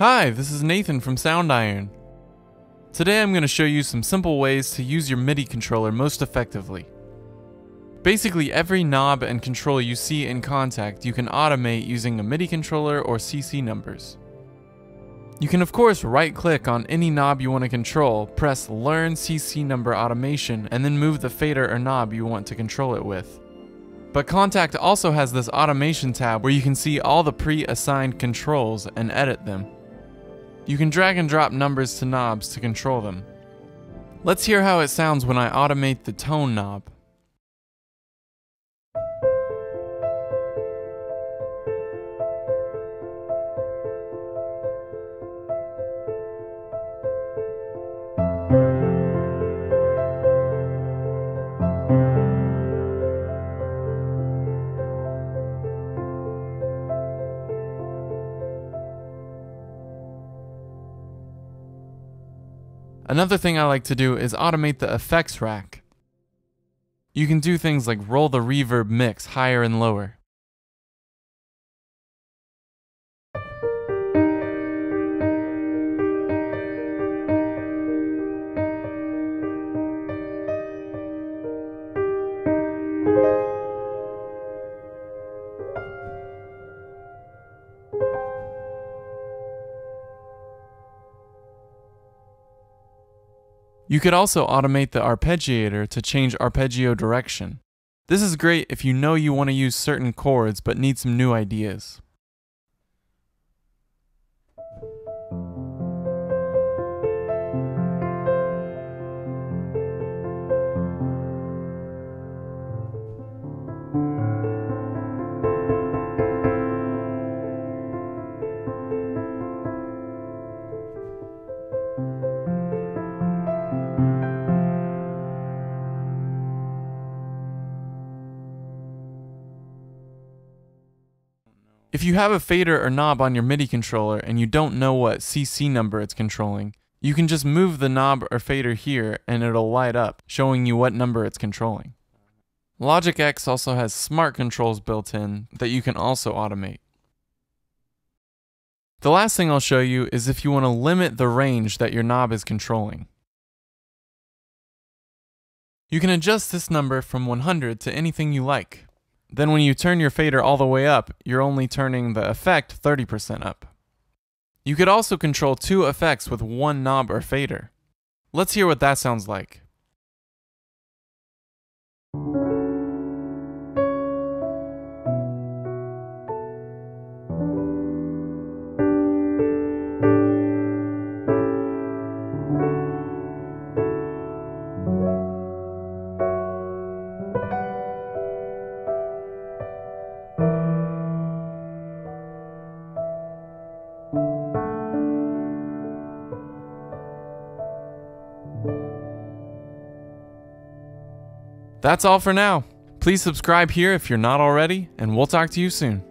Hi, this is Nathan from Soundiron. Today I'm going to show you some simple ways to use your MIDI controller most effectively. Basically every knob and control you see in Kontakt you can automate using a MIDI controller or CC numbers. You can of course right click on any knob you want to control, press learn CC number automation, and then move the fader or knob you want to control it with. But Kontakt also has this automation tab where you can see all the pre-assigned controls and edit them. You can drag and drop numbers to knobs to control them. Let's hear how it sounds when I automate the tone knob. Another thing I like to do is automate the effects rack. You can do things like roll the reverb mix higher and lower. You could also automate the arpeggiator to change arpeggio direction. This is great if you know you want to use certain chords but need some new ideas. If you have a fader or knob on your MIDI controller and you don't know what CC number it's controlling, you can just move the knob or fader here and it'll light up, showing you what number it's controlling. Logic X also has smart controls built in that you can also automate. The last thing I'll show you is if you want to limit the range that your knob is controlling. You can adjust this number from 100 to anything you like. Then when you turn your fader all the way up, you're only turning the effect 30% up. You could also control two effects with one knob or fader. Let's hear what that sounds like. That's all for now. Please subscribe here if you're not already, and we'll talk to you soon.